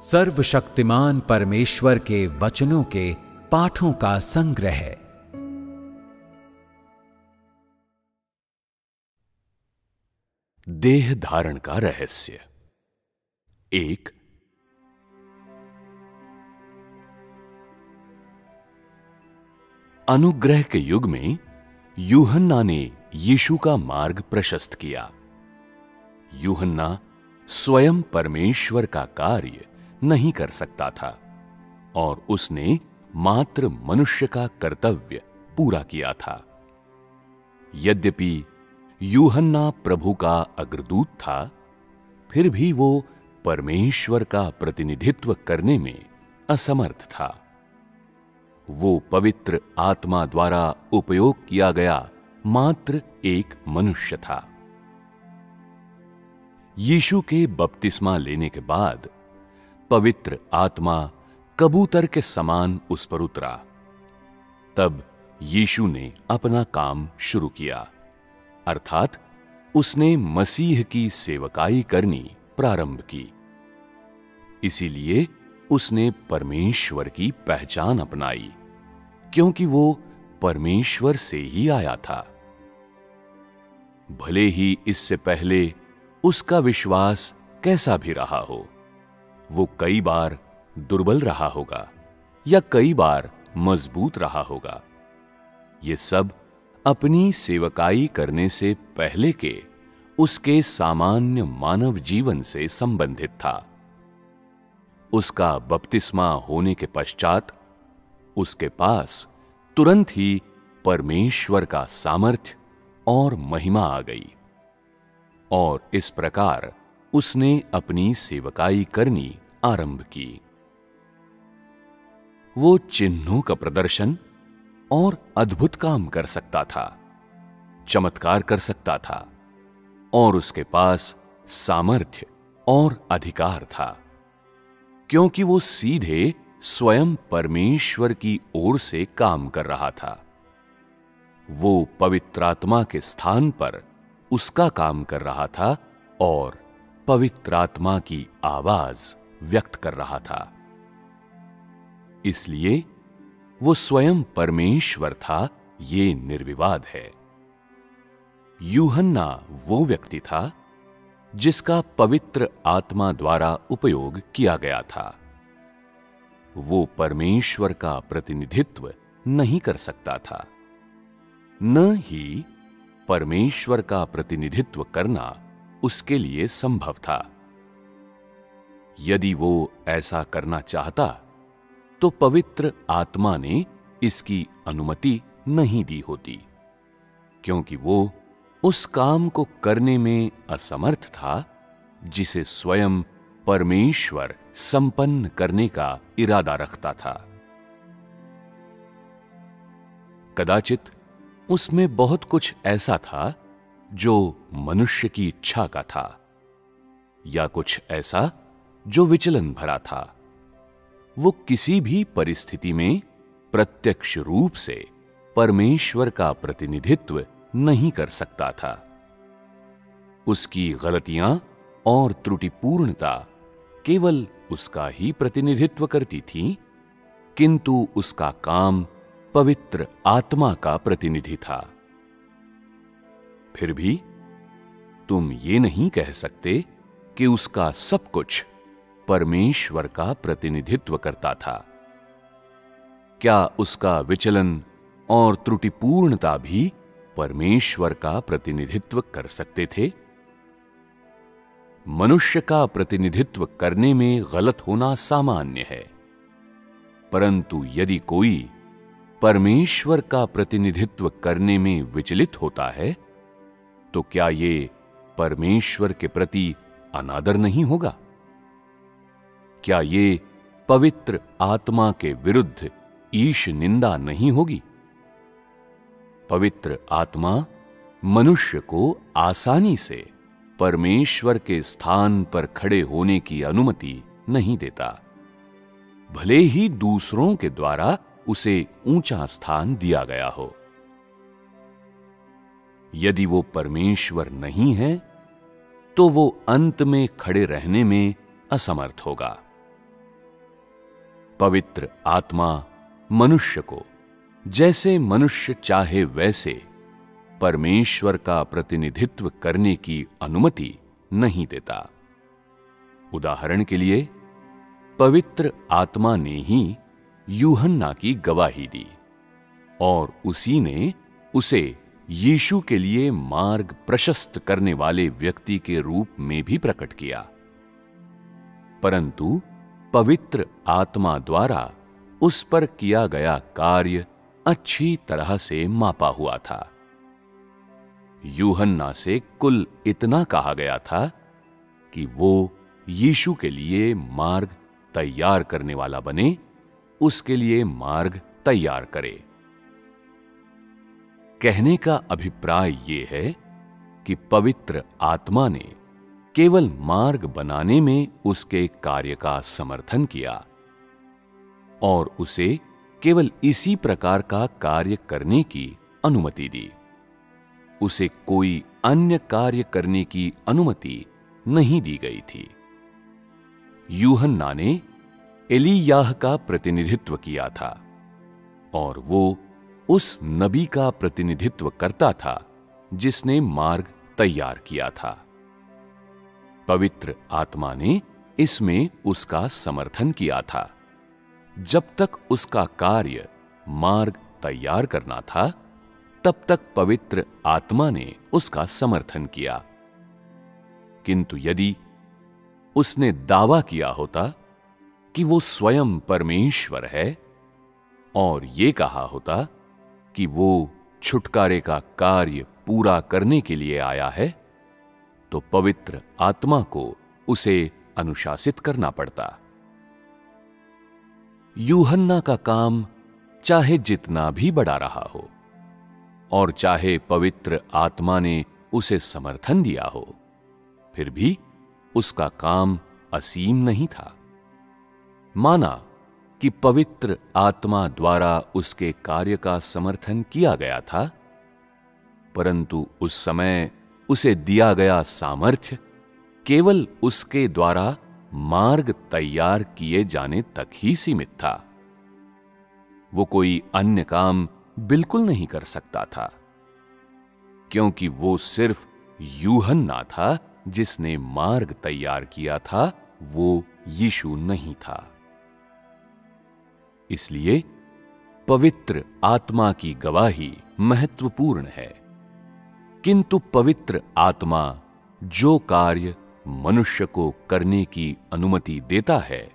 सर्वशक्तिमान परमेश्वर के वचनों के पाठों का संग्रह देह धारण का रहस्य। एक, अनुग्रह के युग में यूहन्ना ने यीशु का मार्ग प्रशस्त किया। यूहन्ना स्वयं परमेश्वर का कार्य नहीं कर सकता था। और उसने मात्र मनुष्य का कर्तव्य पूरा किया था। यद्यपि यूहन्ना प्रभु का अग्रदूत था, फिर भी वो परमेश्वर का प्रतिनिधित्व करने में असमर्थ था। वो पवित्र आत्मा द्वारा उपयोग किया गया मात्र एक मनुष्य था। यीशु के बपतिस्मा लेने के बाद पवित्र आत्मा कबूतर के समान उस पर उतरा। तब यीशु ने अपना काम शुरू किया। अर्थात उसने मसीह की सेवकाई करनी प्रारंभ की। इसीलिए उसने परमेश्वर की पहचान अपनाई, क्योंकि वो परमेश्वर से ही आया था। भले ही इससे पहले उसका विश्वास कैसा भी रहा हो वो कई बार दुर्बल रहा होगा या कई बार मज़बूत रहा होगा। ये सब अपनी सेवकाई करने से पहले के उसके सामान्य मानव जीवन से संबंधित था। उसका बपतिस्मा होने के पश्चात उसके पास तुरंत ही परमेश्वर का सामर्थ्य और महिमा आ गई। और इस प्रकार उसने अपनी सेवकाई करनी आरंभ की। वो चिन्हों का प्रदर्शन और अद्भुत काम कर सकता था, चमत्कार कर सकता था और उसके पास सामर्थ्य और अधिकार था, क्योंकि वो सीधे स्वयं परमेश्वर की ओर से काम कर रहा था। वो पवित्रात्मा के स्थान पर उसका काम कर रहा था और पवित्रात्मा की आवाज़ व्यक्त कर रहा था। इसलिए वो स्वयं परमेश्वर था, ये निर्विवाद है। यूहन्ना वो व्यक्ति था, जिसका पवित्र आत्मा द्वारा उपयोग किया गया था। वो परमेश्वर का प्रतिनिधित्व नहीं कर सकता था। न ही परमेश्वर का प्रतिनिधित्व करना उसके लिए संभव था। यदि वो ऐसा करना चाहता तो पवित्र आत्मा ने इसकी अनुमति नहीं दी होती, क्योंकि वो उस काम को करने में असमर्थ था, जिसे स्वयं परमेश्वर संपन्न करने का इरादा रखता था। कदाचित उसमें बहुत कुछ ऐसा था जो मनुष्य की इच्छा का था, या कुछ ऐसा जो विचलन भरा था, वो किसी भी परिस्थिति में प्रत्यक्ष रूप से परमेश्वर का प्रतिनिधित्व नहीं कर सकता था। उसकी गलतियाँ और त्रुटिपूर्णता केवल उसका ही प्रतिनिधित्व करती थी, किंतु उसका काम पवित्र आत्मा का प्रतिनिधि था। फिर भी तुम ये नहीं कह सकते कि उसका सब कुछ परमेश्वर का प्रतिनिधित्व करता था। क्या उसका विचलन और त्रुटिपूर्णता भी परमेश्वर का प्रतिनिधित्व कर सकते थे? मनुष्य का प्रतिनिधित्व करने में गलत होना सामान्य है। परंतु यदि कोई परमेश्वर का प्रतिनिधित्व करने में विचलित होता है तो क्या ये परमेश्वर के प्रति अनादर नहीं होगा? क्या ये पवित्र आत्मा के विरुद्ध ईश निंदा नहीं होगी? पवित्र आत्मा मनुष्य को आसानी से परमेश्वर के स्थान पर खड़े होने की अनुमति नहीं देता। भले ही दूसरों के द्वारा उसे ऊँचा स्थान दिया गया हो। यदि वो परमेश्वर नहीं है तो वो अंत में खड़े रहने में असमर्थ होगा। पवित्र आत्मा मनुष्य को, जैसे मनुष्य चाहे वैसे, परमेश्वर का प्रतिनिधित्व करने की अनुमति नहीं देता। उदाहरण के लिए, पवित्र आत्मा ने ही यूहन्ना की गवाही दी, और उसी ने उसे यीशु के लिए मार्ग प्रशस्त करने वाले व्यक्ति के रूप में भी प्रकट किया। परंतु पवित्र आत्मा द्वारा उस पर किया गया कार्य अच्छी तरह से मापा हुआ था। यूहन्ना से कुल इतना कहा गया था कि वो यीशु के लिए मार्ग तैयार करने वाला बने, उसके लिए मार्ग तैयार करे। कहने का अभिप्राय यह है कि पवित्र आत्मा ने केवल मार्ग बनाने में उसके कार्य का समर्थन किया और उसे केवल इसी प्रकार का कार्य करने की अनुमति दी। उसे कोई अन्य कार्य करने की अनुमति नहीं दी गई थी। यूहन्ना ने एलियाह का प्रतिनिधित्व किया था और वो उस नबी का प्रतिनिधित्व करता था, जिसने मार्ग तैयार किया था। पवित्र आत्मा ने इसमें उसका समर्थन किया था। जब तक उसका कार्य मार्ग तैयार करना था, तब तक पवित्र आत्मा ने उसका समर्थन किया। किंतु यदि उसने दावा किया होता कि वो स्वयं परमेश्वर है, और ये कहा होता कि वो छुटकारे का कार्य पूरा करने के लिए आया है तो पवित्र आत्मा को उसे अनुशासित करना पड़ता। यूहन्ना का काम चाहे जितना भी बड़ा रहा हो, और चाहे पवित्र आत्मा ने उसे समर्थन दिया हो, फिर भी उसका काम असीम नहीं था। माना कि पवित्र आत्मा द्वारा उसके कार्य का समर्थन किया गया था, परंतु उस समय उसे दिया गया सामर्थ्य केवल उसके द्वारा मार्ग तैयार किए जाने तक ही सीमित था। वो कोई अन्य काम बिल्कुल नहीं कर सकता था, क्योंकि वो सिर्फ़ यूहन्ना था, जिसने मार्ग तैयार किया था, वो यीशु नहीं था। इसलिए पवित्र आत्मा की गवाही महत्वपूर्ण है। किंतु पवित्र आत्मा जो कार्य मनुष्य को करने की अनुमति देता है,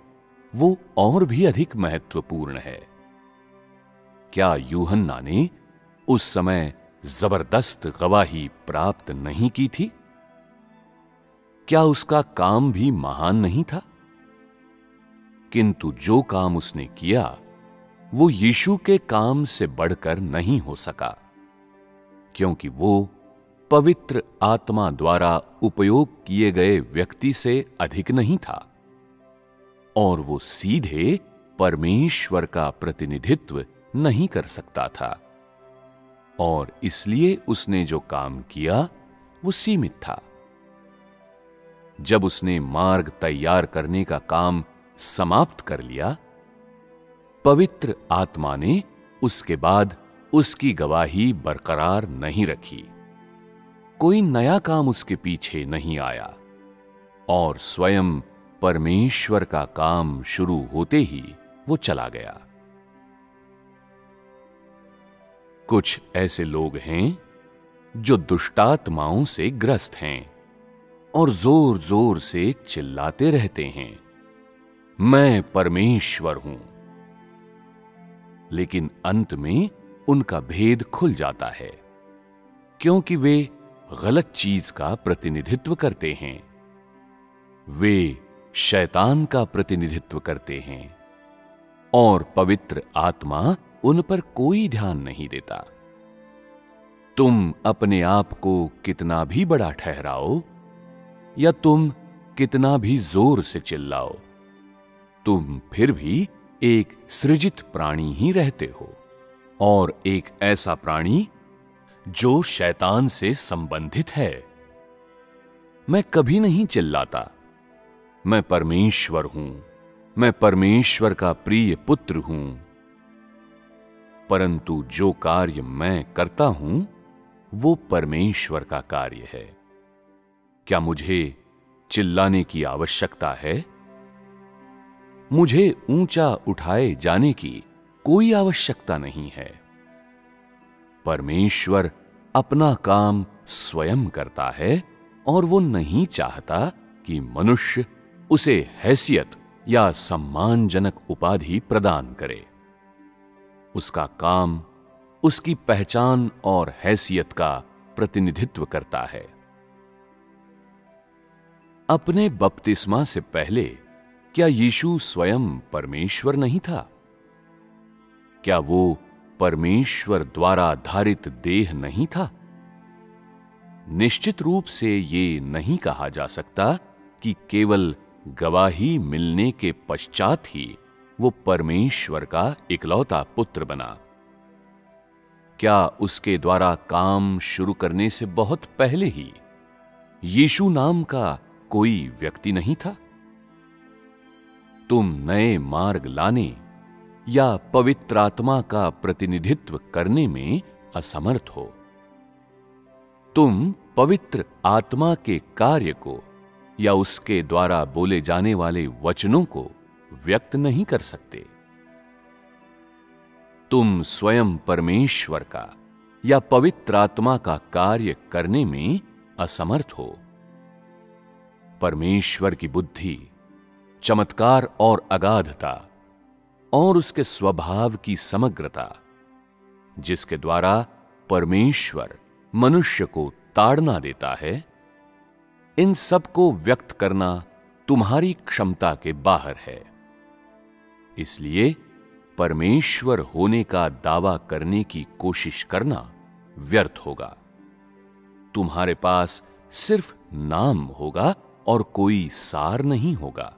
वो और भी अधिक महत्वपूर्ण है। क्या यूहन्ना ने उस समय ज़बरदस्त गवाही प्राप्त नहीं की थी? क्या उसका काम भी महान नहीं था? किंतु जो काम उसने किया, वो यीशु के काम से बढ़कर नहीं हो सका, क्योंकि वो पवित्र आत्मा द्वारा उपयोग किए गए व्यक्ति से अधिक नहीं था, और वो सीधे परमेश्वर का प्रतिनिधित्व नहीं कर सकता था, और इसलिए उसने जो काम किया, वो सीमित था। जब उसने मार्ग तैयार करने का काम समाप्त कर लिया। पवित्र आत्मा ने उसके बाद उसकी गवाही बरकरार नहीं रखी। कोई नया काम उसके पीछे नहीं आया और स्वयं परमेश्वर का काम शुरू होते ही वो चला गया। कुछ ऐसे लोग हैं जो दुष्टात्माओं से ग्रस्त हैं और ज़ोर ज़ोर से चिल्लाते रहते हैं। मैं परमेश्वर हूँ। लेकिन अंत में उनका भेद खुल जाता है, क्योंकि वे गलत चीज़ का प्रतिनिधित्व करते हैं। वे शैतान का प्रतिनिधित्व करते हैं, और पवित्र आत्मा उन पर कोई ध्यान नहीं देता। तुम अपने आप को कितना भी बड़ा ठहराओ, या तुम कितना भी ज़ोर से चिल्लाओ तुम फिर भी एक सृजित प्राणी ही रहते हो, और एक ऐसा प्राणी जो शैतान से संबंधित है। मैं कभी नहीं चिल्लाता। मैं परमेश्वर हूँ। मैं परमेश्वर का प्रिय पुत्र हूँ। परंतु जो कार्य मैं करता हूँ, वो परमेश्वर का कार्य है। क्या मुझे चिल्लाने की आवश्यकता है? मुझे ऊँचा उठाए जाने की कोई आवश्यकता नहीं है। परमेश्वर अपना काम स्वयं करता है और वो नहीं चाहता कि मनुष्य उसे हैसियत या सम्मानजनक उपाधि प्रदान करे। उसका काम, उसकी पहचान और हैसियत का प्रतिनिधित्व करता है। अपने बपतिस्मा से पहले क्या यीशु स्वयं परमेश्वर नहीं था? क्या वो परमेश्वर द्वारा धारित देह नहीं था? निश्चित रूप से ये नहीं कहा जा सकता कि केवल गवाही मिलने के पश्चात ही वो परमेश्वर का इकलौता पुत्र बना। क्या उसके द्वारा काम शुरू करने से बहुत पहले ही यीशु नाम का कोई व्यक्ति नहीं था? तुम नए मार्ग लाने या पवित्र आत्मा का प्रतिनिधित्व करने में असमर्थ हो। तुम पवित्र आत्मा के कार्य को या उसके द्वारा बोले जाने वाले वचनों को व्यक्त नहीं कर सकते। तुम स्वयं परमेश्वर का या पवित्र आत्मा का कार्य करने में असमर्थ हो। परमेश्वर की बुद्धि चमत्कार और अगाधता, और उसके स्वभाव की समग्रता, जिसके द्वारा परमेश्वर मनुष्य को ताड़ना देता है, इन सबको व्यक्त करना तुम्हारी क्षमता के बाहर है। इसलिए परमेश्वर होने का दावा करने की कोशिश करना व्यर्थ होगा। तुम्हारे पास सिर्फ़ नाम होगा और कोई सार नहीं होगा।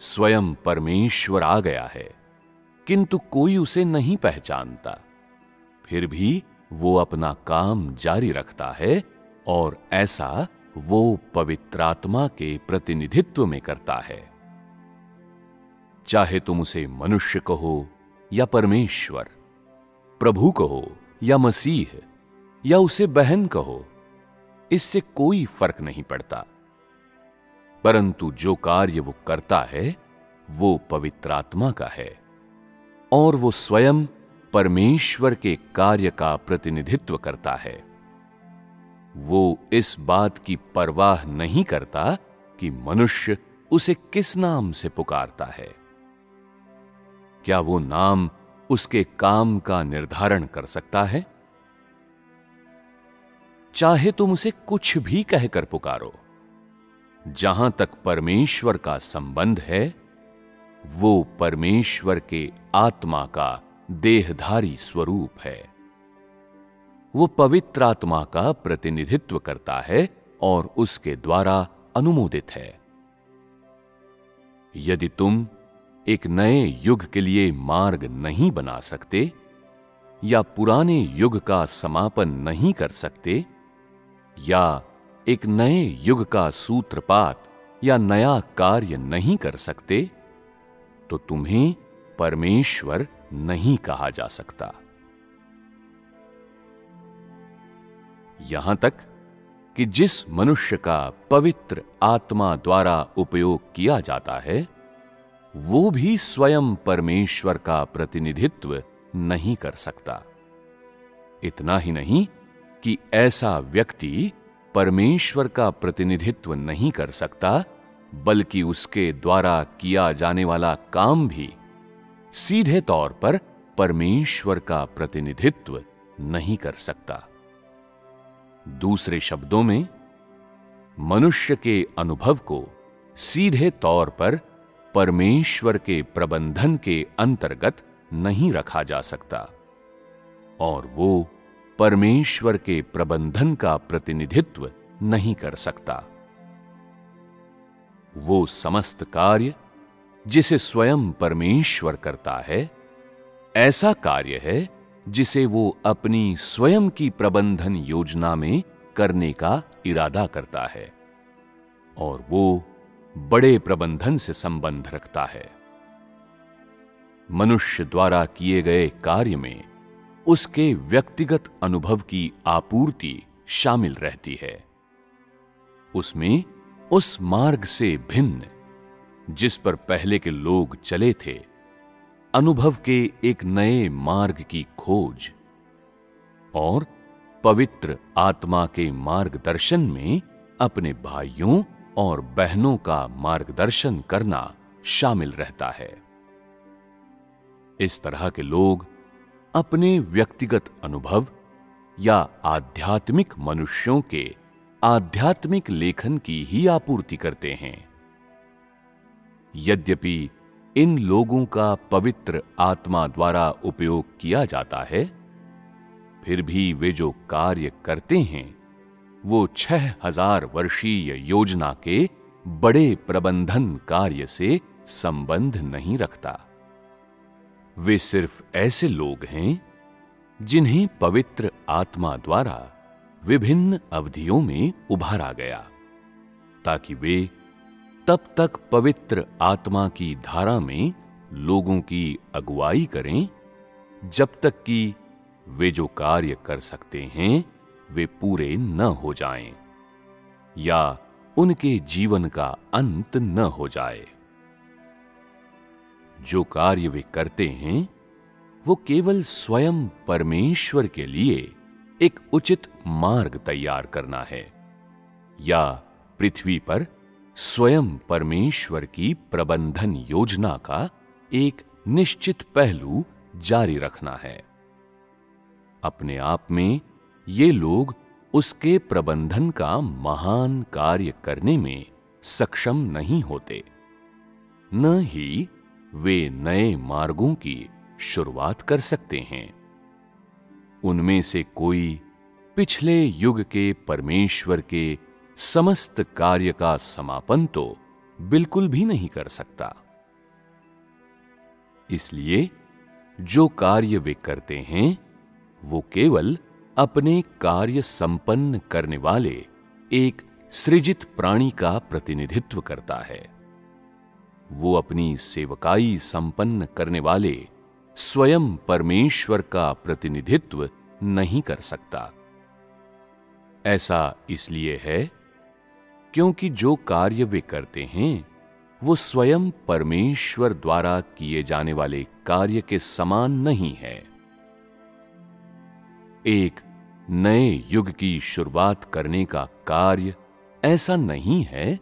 स्वयं परमेश्वर आ गया है, किंतु कोई उसे नहीं पहचानता। फिर भी वो अपना काम जारी रखता है और ऐसा वो पवित्रात्मा के प्रतिनिधित्व में करता है। चाहे तुम उसे मनुष्य कहो या परमेश्वर, प्रभु कहो या मसीह, या उसे बहन कहो, इससे कोई फ़र्क नहीं पड़ता। परंतु जो कार्य वो करता है, वो पवित्रात्मा का है। और वो स्वयं परमेश्वर के कार्य का प्रतिनिधित्व करता है। वो इस बात की परवाह नहीं करता कि मनुष्य उसे किस नाम से पुकारता है। क्या वो नाम उसके काम का निर्धारण कर सकता है? चाहे तुम उसे कुछ भी कहकर पुकारो। जहाँ तक परमेश्वर का संबंध है, वो परमेश्वर के आत्मा का देहधारी स्वरूप है। वो पवित्र आत्मा का प्रतिनिधित्व करता है और उसके द्वारा अनुमोदित है। यदि तुम एक नए युग के लिए मार्ग नहीं बना सकते, या पुराने युग का समापन नहीं कर सकते, या एक नए युग का सूत्रपात या नया कार्य नहीं कर सकते तो तुम्हें परमेश्वर नहीं कहा जा सकता। यहाँ तक कि जिस मनुष्य का पवित्र आत्मा द्वारा उपयोग किया जाता है, वो भी स्वयं परमेश्वर का प्रतिनिधित्व नहीं कर सकता। इतना ही नहीं कि ऐसा व्यक्ति परमेश्वर का प्रतिनिधित्व नहीं कर सकता, बल्कि उसके द्वारा किया जाने वाला काम भी। सीधे तौर पर परमेश्वर का प्रतिनिधित्व नहीं कर सकता। दूसरे शब्दों में, मनुष्य के अनुभव को सीधे तौर पर परमेश्वर के प्रबंधन के अंतर्गत नहीं रखा जा सकता, और वो परमेश्वर के प्रबंधन का प्रतिनिधित्व नहीं कर सकता। वो समस्त कार्य, जिसे स्वयं परमेश्वर करता है, ऐसा कार्य है, जिसे वो अपनी स्वयं की प्रबंधन योजना में करने का इरादा करता है, और वो बड़े प्रबंधन से संबंध रखता है। मनुष्य द्वारा किए गए कार्य में उसके व्यक्तिगत अनुभव की आपूर्ति शामिल रहती है। उसमें उस मार्ग से भिन्न, जिस पर पहले के लोग चले थे, अनुभव के एक नए मार्ग की खोज और पवित्र आत्मा के मार्गदर्शन में अपने भाइयों और बहनों का मार्गदर्शन करना शामिल रहता है। इस तरह के लोग अपने व्यक्तिगत अनुभव या आध्यात्मिक मनुष्यों के आध्यात्मिक लेखन की ही आपूर्ति करते हैं। यद्यपि इन लोगों का पवित्र आत्मा द्वारा उपयोग किया जाता है, फिर भी वे जो कार्य करते हैं, वो छह हज़ार वर्षीय योजना के बड़े प्रबंधन कार्य से संबंध नहीं रखता। वे सिर्फ़ ऐसे लोग हैं, जिन्हें पवित्र आत्मा द्वारा विभिन्न अवधियों में उभारा गया, ताकि वे तब तक पवित्र आत्मा की धारा में लोगों की अगुवाई करें, जब तक कि वे जो कार्य कर सकते हैं, वे पूरे न हो जाएँ, या उनके जीवन का अंत न हो जाए। जो कार्य वे करते हैं, वो केवल स्वयं परमेश्वर के लिए एक उचित मार्ग तैयार करना है, या पृथ्वी पर स्वयं परमेश्वर की प्रबंधन योजना का एक निश्चित पहलू जारी रखना है। अपने आप में ये लोग उसके प्रबंधन का महान कार्य करने में सक्षम नहीं होते, न ही वे नए मार्गों की शुरुआत कर सकते हैं। उनमें से कोई पिछले युग के परमेश्वर के समस्त कार्य का समापन तो बिल्कुल भी नहीं कर सकता। इसलिए जो कार्य वे करते हैं, वो केवल अपने कार्य संपन्न करने वाले एक सृजित प्राणी का प्रतिनिधित्व करता है। वो अपनी सेवकाई संपन्न करने वाले स्वयं परमेश्वर का प्रतिनिधित्व नहीं कर सकता। ऐसा इसलिए है क्योंकि जो कार्य वे करते हैं, वो स्वयं परमेश्वर द्वारा किए जाने वाले कार्य के समान नहीं है। एक नए युग की शुरुआत करने का कार्य ऐसा नहीं है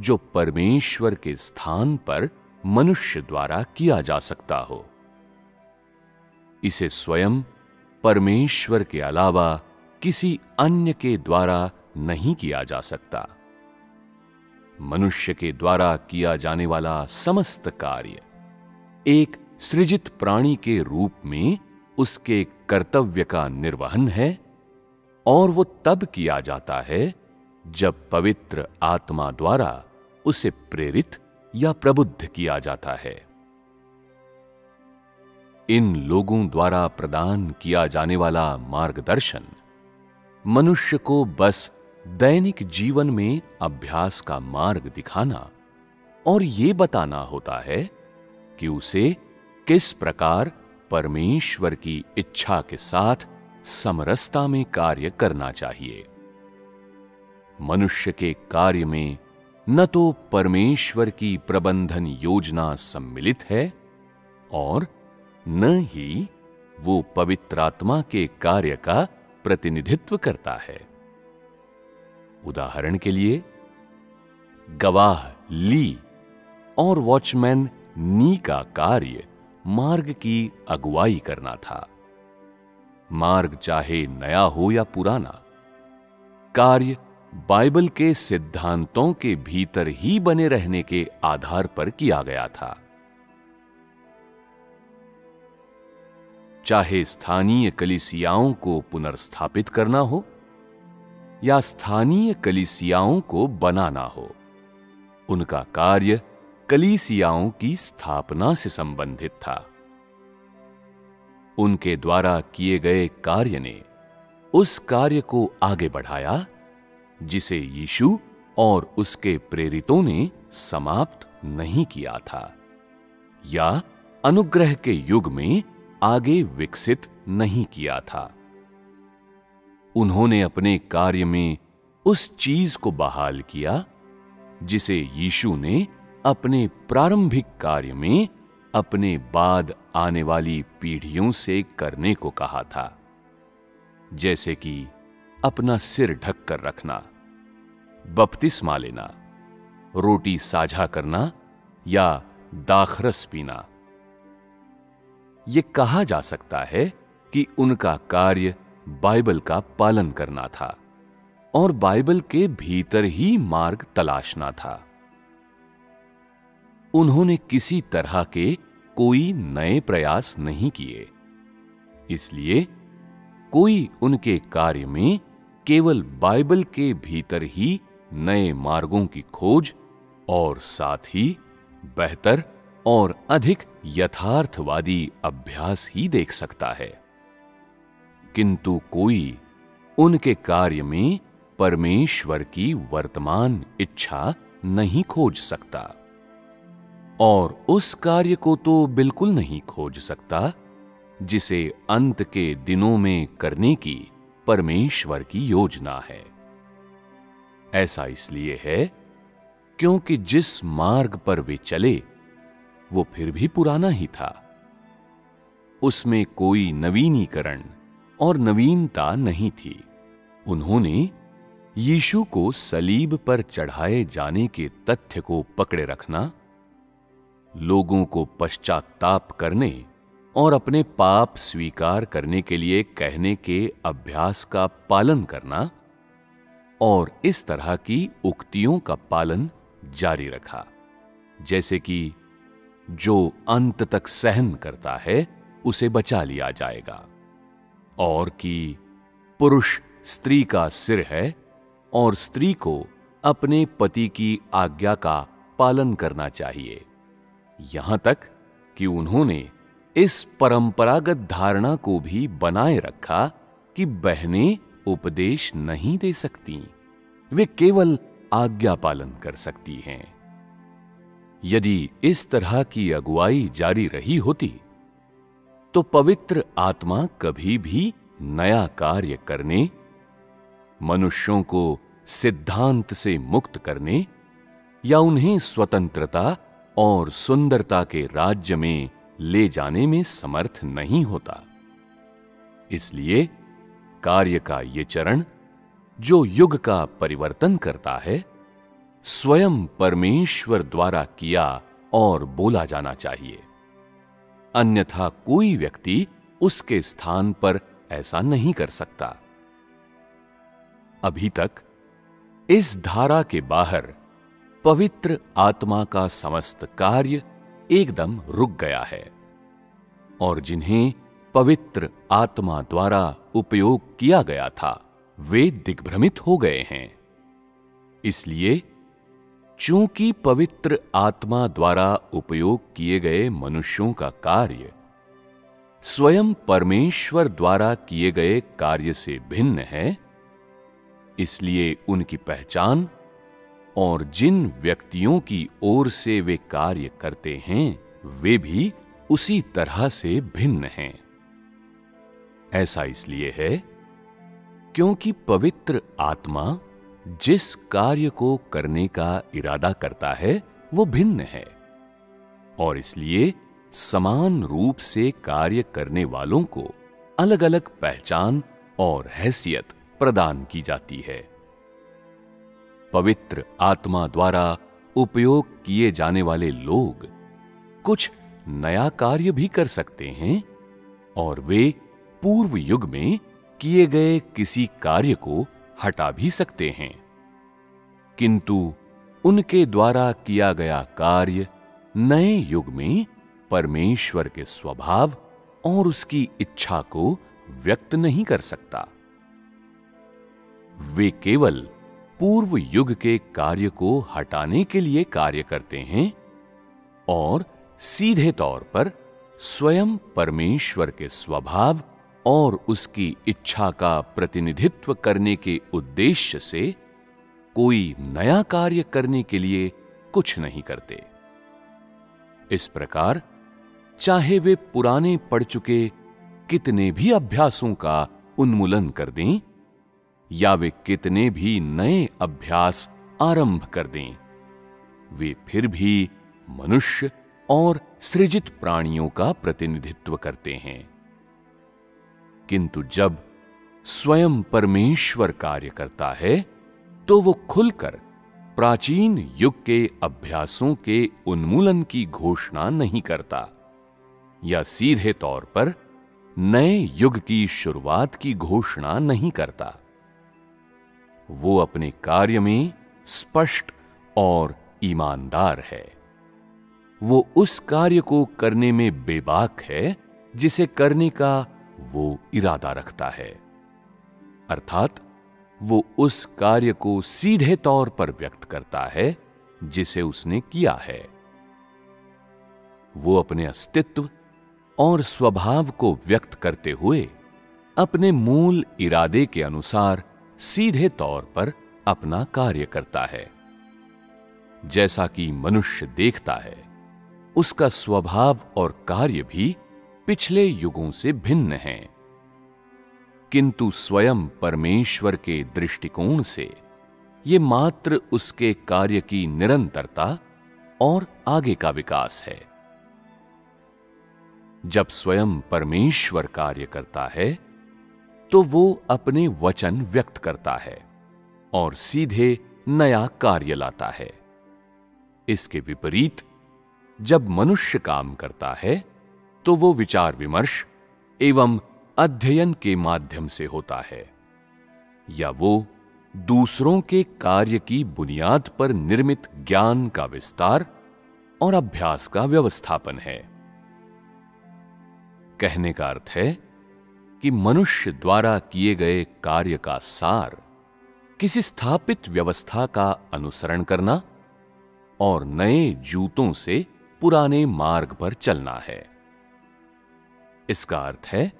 जो परमेश्वर के स्थान पर मनुष्य द्वारा किया जा सकता हो। इसे स्वयं परमेश्वर के अलावा किसी अन्य के द्वारा नहीं किया जा सकता। मनुष्य के द्वारा किया जाने वाला समस्त कार्य एक सृजित प्राणी के रूप में उसके कर्तव्य का निर्वहन है और वो तब किया जाता है जब पवित्र आत्मा द्वारा उसे प्रेरित या प्रबुद्ध किया जाता है। इन लोगों द्वारा प्रदान किया जाने वाला मार्गदर्शन, मनुष्य को बस दैनिक जीवन में अभ्यास का मार्ग दिखाना और ये बताना होता है कि उसे किस प्रकार परमेश्वर की इच्छा के साथ समरसता में कार्य करना चाहिए। मनुष्य के कार्य में न तो परमेश्वर की प्रबंधन योजना सम्मिलित है, और न ही वो पवित्रात्मा के कार्य का प्रतिनिधित्व करता है। उदाहरण के लिए, गवाह ली और वॉचमैन नी का कार्य मार्ग की अगुवाई करना था। मार्ग चाहे नया हो या पुराना, कार्य बाइबल के सिद्धांतों के भीतर ही बने रहने के आधार पर किया गया था। चाहे स्थानीय कलिसियाओं को पुनर्स्थापित करना हो, या स्थानीय कलिसियाओं को बनाना हो, उनका कार्य कलिसियाओं की स्थापना से संबंधित था। उनके द्वारा किए गए कार्य ने उस कार्य को आगे बढ़ाया जिसे यीशु और उसके प्रेरितों ने समाप्त नहीं किया था, या अनुग्रह के युग में आगे विकसित नहीं किया था। उन्होंने अपने कार्य में उस चीज़ को बहाल किया, जिसे यीशु ने अपने प्रारंभिक कार्य में अपने बाद आने वाली पीढ़ियों से करने को कहा था। जैसे कि अपना सिर ढक कर रखना, बपतिस्मा लेना, रोटी साझा करना या दाखरस पीना। यह कहा जा सकता है कि उनका कार्य बाइबल का पालन करना था और बाइबल के भीतर ही मार्ग तलाशना था। उन्होंने किसी तरह के कोई नए प्रयास नहीं किए, इसलिए कोई उनके कार्य में केवल बाइबल के भीतर ही नए मार्गों की खोज और साथ ही बेहतर और अधिक यथार्थवादी अभ्यास ही देख सकता है। किंतु कोई उनके कार्य में परमेश्वर की वर्तमान इच्छा नहीं खोज सकता और उस कार्य को तो बिल्कुल नहीं खोज सकता जिसे अंत के दिनों में करने की परमेश्वर की योजना है। ऐसा इसलिए है क्योंकि जिस मार्ग पर वे चले, वो फिर भी पुराना ही था। उसमें कोई नवीनीकरण और नवीनता नहीं थी। उन्होंने यीशु को सलीब पर चढ़ाए जाने के तथ्य को पकड़े रखना, लोगों को पश्चाताप करने और अपने पाप स्वीकार करने के लिए कहने के अभ्यास का पालन करना और इस तरह की उक्तियों का पालन जारी रखा। जैसे कि, जो अंत तक सहन करता है, उसे बचा लिया जाएगा। और कि, पुरुष स्त्री का सिर है और स्त्री को अपने पति की आज्ञा का पालन करना चाहिए। यहाँ तक कि उन्होंने इस परंपरागत धारणा को भी बनाए रखा कि बहनें उपदेश नहीं दे सकती, वे केवल आज्ञा पालन कर सकती हैं। यदि इस तरह की अगुवाई जारी रही होती तो पवित्र आत्मा कभी भी नया कार्य करने, मनुष्यों को सिद्धांत से मुक्त करने, या उन्हें स्वतंत्रता और सुंदरता के राज्य में ले जाने में समर्थ नहीं होता। इसलिए कार्य का यह चरण, जो युग का परिवर्तन करता है, स्वयं परमेश्वर द्वारा किया और बोला जाना चाहिए। अन्यथा कोई व्यक्ति उसके स्थान पर ऐसा नहीं कर सकता। अभी तक इस धारा के बाहर पवित्र आत्मा का समस्त कार्य एकदम रुक गया है और जिन्हें पवित्र आत्मा द्वारा उपयोग किया गया था, वे दिग्भ्रमित हो गए हैं। इसलिए, चूँकि पवित्र आत्मा द्वारा उपयोग किए गए मनुष्यों का कार्य स्वयं परमेश्वर द्वारा किए गए कार्य से भिन्न है, इसलिए उनकी पहचान और जिन व्यक्तियों की ओर से वे कार्य करते हैं, वे भी उसी तरह से भिन्न हैं। ऐसा इसलिए है क्योंकि पवित्र आत्मा जिस कार्य को करने का इरादा करता है, वो भिन्न है। और इसलिए समान रूप से कार्य करने वालों को अलग अलग पहचान और हैसियत प्रदान की जाती है। पवित्र आत्मा द्वारा उपयोग किए जाने वाले लोग कुछ नया कार्य भी कर सकते हैं और वे पूर्व युग में किए गए किसी कार्य को हटा भी सकते हैं। किंतु उनके द्वारा किया गया कार्य नए युग में परमेश्वर के स्वभाव और उसकी इच्छा को व्यक्त नहीं कर सकता। वे केवल पूर्व युग के कार्य को हटाने के लिए कार्य करते हैं और सीधे तौर पर स्वयं परमेश्वर के स्वभाव और उसकी इच्छा का प्रतिनिधित्व करने के उद्देश्य से कोई नया कार्य करने के लिए कुछ नहीं करते। इस प्रकार, चाहे वे पुराने पढ़ चुके कितने भी अभ्यासों का उन्मूलन कर दें या वे कितने भी नए अभ्यास आरंभ कर दें। वे फिर भी मनुष्य और सृजित प्राणियों का प्रतिनिधित्व करते हैं। किंतु जब स्वयं परमेश्वर कार्य करता है तो वो खुलकर प्राचीन युग के अभ्यासों के उन्मूलन की घोषणा नहीं करता, या सीधे तौर पर नए युग की शुरुआत की घोषणा नहीं करता। वो अपने कार्य में स्पष्ट और ईमानदार है। वो उस कार्य को करने में बेबाक है, जिसे करने का वो इरादा रखता है। अर्थात, वो उस कार्य को सीधे तौर पर व्यक्त करता है, जिसे उसने किया है। वो अपने अस्तित्व और स्वभाव को व्यक्त करते हुए अपने मूल इरादे के अनुसार सीधे तौर पर अपना कार्य करता है। जैसा कि मनुष्य देखता है, उसका स्वभाव और कार्य भी पिछले युगों से भिन्न हैं। किंतु स्वयं परमेश्वर के दृष्टिकोण से ये मात्र उसके कार्य की निरंतरता और आगे का विकास है। जब स्वयं परमेश्वर कार्य करता है तो वो अपने वचन व्यक्त करता है और सीधे नया कार्य लाता है। इसके विपरीत, जब मनुष्य काम करता है तो वो विचार विमर्श एवं अध्ययन के माध्यम से होता है, या वो दूसरों के कार्य की बुनियाद पर निर्मित ज्ञान का विस्तार और अभ्यास का व्यवस्थापन है। कहने का अर्थ है कि मनुष्य द्वारा किए गए कार्य का सार किसी स्थापित व्यवस्था का अनुसरण करना और नए जूतों से पुराने मार्ग पर चलना है। इसका अर्थ है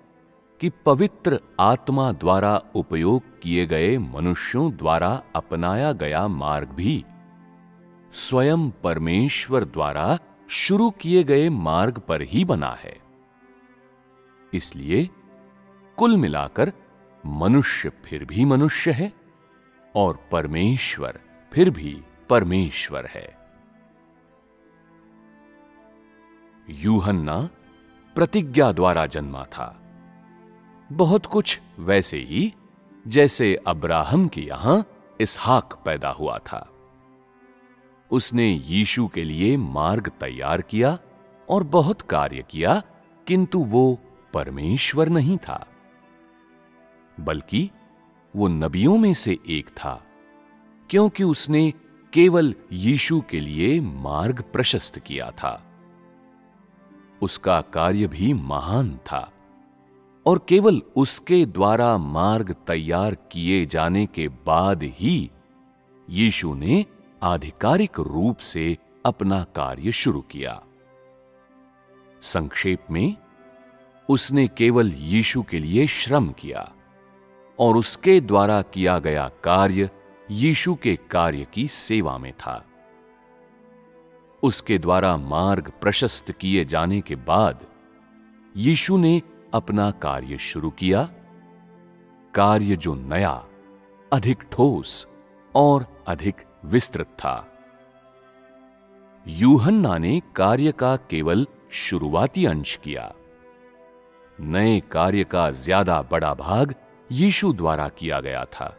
कि पवित्र आत्मा द्वारा उपयोग किए गए मनुष्यों द्वारा अपनाया गया मार्ग भी स्वयं परमेश्वर द्वारा शुरू किए गए मार्ग पर ही बना है। इसलिए कुल मिलाकर मनुष्य फिर भी मनुष्य है और परमेश्वर फिर भी परमेश्वर है। यूहन्ना प्रतिज्ञा द्वारा जन्मा था। बहुत कुछ वैसे ही जैसे अब्राहम के यहाँ इसहाक पैदा हुआ था। उसने यीशु के लिए मार्ग तैयार किया और बहुत कार्य किया, किंतु वो परमेश्वर नहीं था। बल्कि वो नबियों में से एक था, क्योंकि उसने केवल यीशु के लिए मार्ग प्रशस्त किया था। उसका कार्य भी महान था और केवल उसके द्वारा मार्ग तैयार किए जाने के बाद ही यीशु ने आधिकारिक रूप से अपना कार्य शुरू किया। संक्षेप में, उसने केवल यीशु के लिए श्रम किया। और उसके द्वारा किया गया कार्य यीशु के कार्य की सेवा में था। उसके द्वारा मार्ग प्रशस्त किए जाने के बाद यीशु ने अपना कार्य शुरू किया। कार्य जो नया, अधिक ठोस और अधिक विस्तृत था। यूहन्ना ने कार्य का केवल शुरुआती अंश किया। नए कार्य का ज़्यादा बड़ा भाग यीशु द्वारा किया गया था।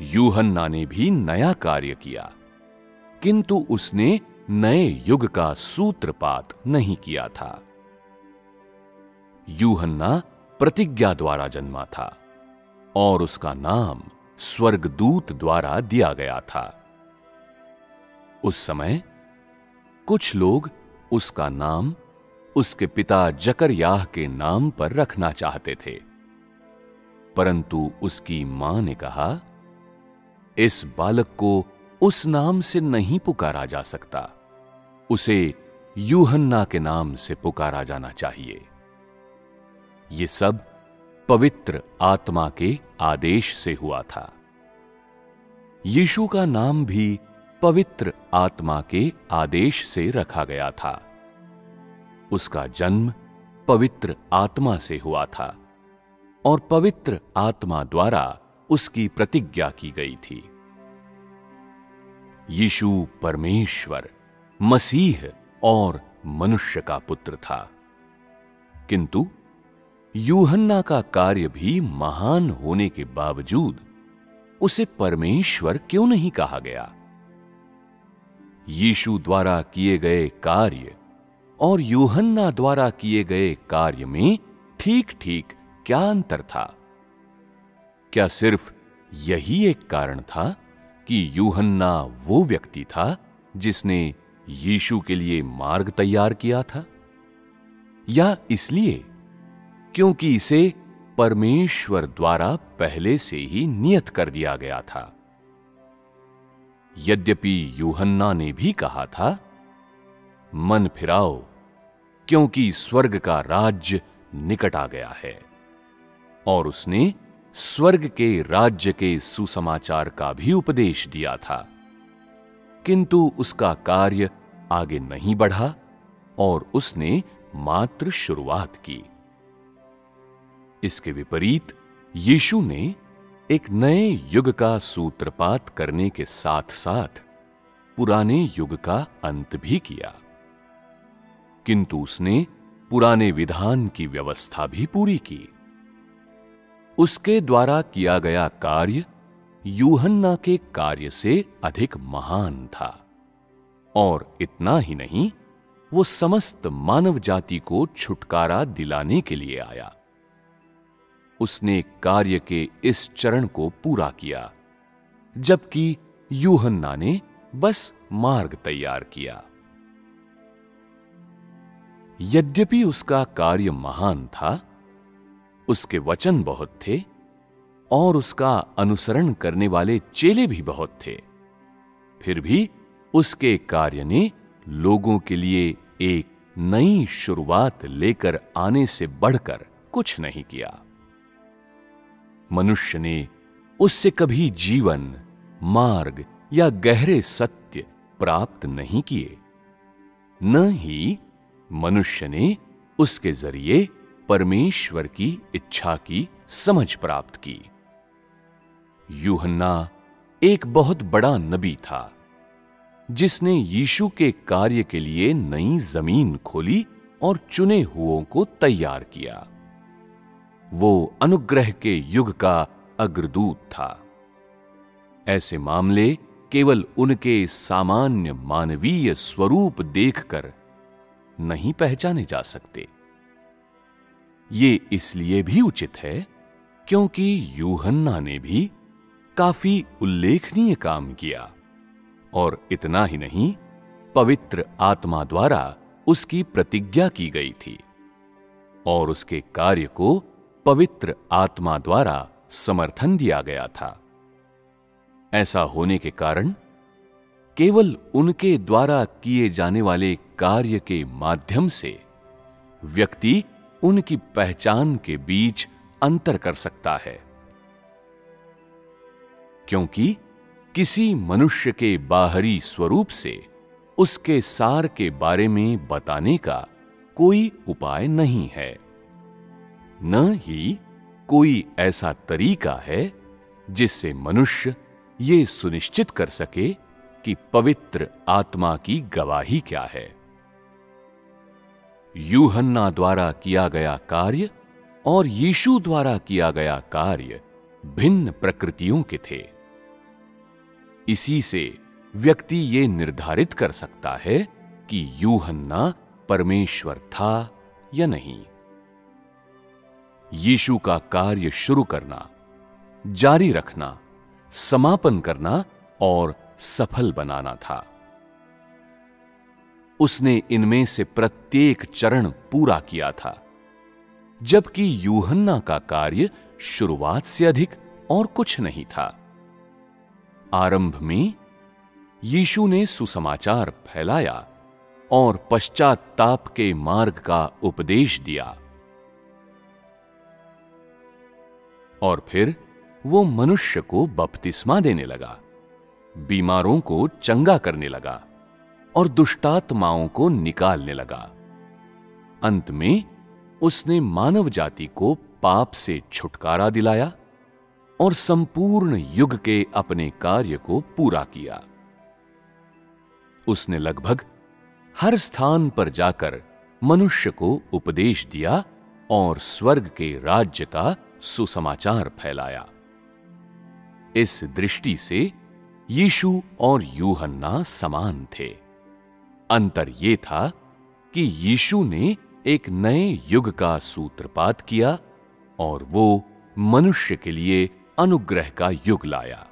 यूहन्ना ने भी नया कार्य किया, किंतु उसने नए युग का सूत्रपात नहीं किया था। यूहन्ना प्रतिज्ञा द्वारा जन्मा था और उसका नाम स्वर्गदूत द्वारा दिया गया था। उस समय कुछ लोग उसका नाम उसके पिता जकरयाह के नाम पर रखना चाहते थे। परंतु उसकी माँ ने कहा, इस बालक को उस नाम से नहीं पुकारा जा सकता। उसे यूहन्ना के नाम से पुकारा जाना चाहिए। ये सब पवित्र आत्मा के आदेश से हुआ था। यीशु का नाम भी पवित्र आत्मा के आदेश से रखा गया था। उसका जन्म पवित्र आत्मा से हुआ था। और पवित्र आत्मा द्वारा उसकी प्रतिज्ञा की गई थी। यीशु परमेश्वर, मसीह और मनुष्य का पुत्र था। किंतु यूहन्ना का कार्य भी महान होने के बावजूद उसे परमेश्वर क्यों नहीं कहा गया? यीशु द्वारा किए गए कार्य और यूहन्ना द्वारा किए गए कार्य में ठीक ठीक क्या अंतर था? क्या सिर्फ़ यही एक कारण था कि यूहन्ना वो व्यक्ति था जिसने यीशु के लिए मार्ग तैयार किया था? या इसलिए क्योंकि इसे परमेश्वर द्वारा पहले से ही नियत कर दिया गया था? यद्यपि यूहन्ना ने भी कहा था, मन फिराओ, क्योंकि स्वर्ग का राज्य निकट आ गया है। और उसने स्वर्ग के राज्य के सुसमाचार का भी उपदेश दिया था। किंतु उसका कार्य आगे नहीं बढ़ा और उसने मात्र शुरुआत की। इसके विपरीत यीशु ने एक नए युग का सूत्रपात करने के साथ साथ पुराने युग का अंत भी किया। किंतु उसने पुराने विधान की व्यवस्था भी पूरी की। उसके द्वारा किया गया कार्य यूहन्ना के कार्य से अधिक महान था। और इतना ही नहीं, वो समस्त मानव जाति को छुटकारा दिलाने के लिए आया। उसने कार्य के इस चरण को पूरा किया, जबकि यूहन्ना ने बस मार्ग तैयार किया। यद्यपि उसका कार्य महान था उसके वचन बहुत थे और उसका अनुसरण करने वाले चेले भी बहुत थे। फिर भी उसके कार्य ने लोगों के लिए एक नई शुरुआत लेकर आने से बढ़कर कुछ नहीं किया। मनुष्य ने उससे कभी जीवन, मार्ग या गहरे सत्य प्राप्त नहीं किए। न ही मनुष्य ने उसके ज़रिए परमेश्वर की इच्छा की समझ प्राप्त की। यूहन्ना एक बहुत बड़ा नबी था, जिसने यीशु के कार्य के लिए नई ज़मीन खोली और चुने हुओं को तैयार किया। वो अनुग्रह के युग का अग्रदूत था। ऐसे मामले केवल उनके सामान्य मानवीय स्वरूप देखकर नहीं पहचाने जा सकते। ये इसलिए भी उचित है क्योंकि यूहन्ना ने भी काफ़ी उल्लेखनीय काम किया। और इतना ही नहीं, पवित्र आत्मा द्वारा उसकी प्रतिज्ञा की गई थी। और उसके कार्य को पवित्र आत्मा द्वारा समर्थन दिया गया था। ऐसा होने के कारण केवल उनके द्वारा किए जाने वाले कार्य के माध्यम से व्यक्ति उनकी पहचान के बीच अंतर कर सकता है। क्योंकि किसी मनुष्य के बाहरी स्वरूप से उसके सार के बारे में बताने का कोई उपाय नहीं है। न ही कोई ऐसा तरीका है जिससे मनुष्य ये सुनिश्चित कर सके कि पवित्र आत्मा की गवाही क्या है। यूहन्ना द्वारा किया गया कार्य और यीशु द्वारा किया गया कार्य भिन्न प्रकृतियों के थे। इसी से व्यक्ति ये निर्धारित कर सकता है कि यूहन्ना परमेश्वर था या नहीं। यीशु का कार्य शुरू करना, जारी रखना, समापन करना और सफल बनाना था। उसने इनमें से प्रत्येक चरण पूरा किया था, जबकि यूहन्ना का कार्य शुरुआत से अधिक और कुछ नहीं था। आरंभ में यीशु ने सुसमाचार फैलाया और पश्चाताप के मार्ग का उपदेश दिया। और फिर वो मनुष्य को बपतिस्मा देने लगा, बीमारों को चंगा करने लगा। और दुष्टात्माओं को निकालने लगा। अंत में उसने मानव जाति को पाप से छुटकारा दिलाया और संपूर्ण युग के अपने कार्य को पूरा किया। उसने लगभग हर स्थान पर जाकर मनुष्य को उपदेश दिया और स्वर्ग के राज्य का सुसमाचार फैलाया। इस दृष्टि से यीशु और यूहन्ना समान थे। अंतर यह था कि यीशु ने एक नए युग का सूत्रपात किया और वो मनुष्य के लिए अनुग्रह का युग लाया।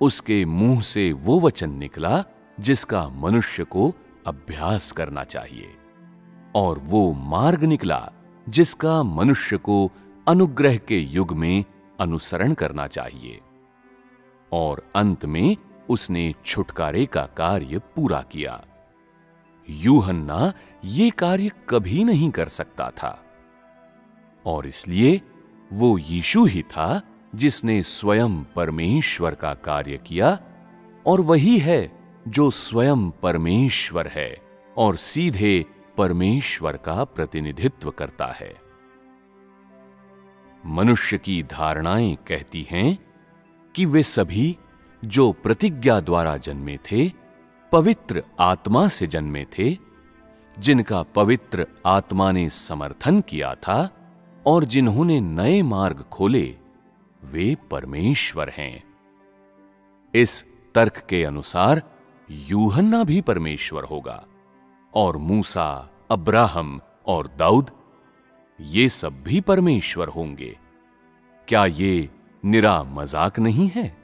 उसके मुँह से वो वचन निकला जिसका मनुष्य को अभ्यास करना चाहिए और वो मार्ग निकला जिसका मनुष्य को अनुग्रह के युग में अनुसरण करना चाहिए। और अंत में उसने छुटकारे का कार्य पूरा किया। यूहन्ना ये कार्य कभी नहीं कर सकता था। और इसलिए वो यीशु ही था जिसने स्वयं परमेश्वर का कार्य किया, और वही है जो स्वयं परमेश्वर है और सीधे परमेश्वर का प्रतिनिधित्व करता है। मनुष्य की धारणाएँ कहती हैं कि वे सभी जो प्रतिज्ञा द्वारा जन्मे थे, पवित्र आत्मा से जन्मे थे, जिनका पवित्र आत्मा ने समर्थन किया था और जिन्होंने नए मार्ग खोले, वे परमेश्वर हैं। इस तर्क के अनुसार यूहन्ना भी परमेश्वर होगा और मूसा, अब्राहम और दाऊद, ये सब भी परमेश्वर होंगे। क्या ये निरा मज़ाक नहीं है?